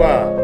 ba